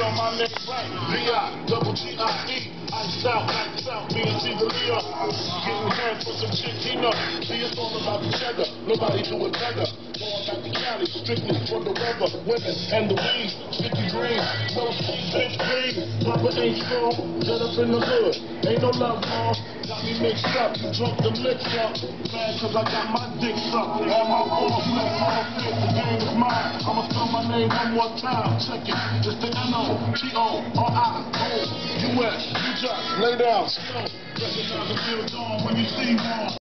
spell my name right. B-I, double G-I-E. Iced out, lights out, me and T the Leo. Getting head for some know. See, it's all about the cheddar. Nobody do it better. Going back to Cali, strictly for the weather, women, and the weed. Sticky green, no sweet bitch green. Papa ain't strong, set up in the hood. Ain't no love long. Got me mixed up, drunk the mix up. Mad cause I got my dick sucked. All my balls Spell my name one more time. Check it. It's the N-O-T-O-R-I-O-U-S. You just lay down. Recognize real dawn when you see one.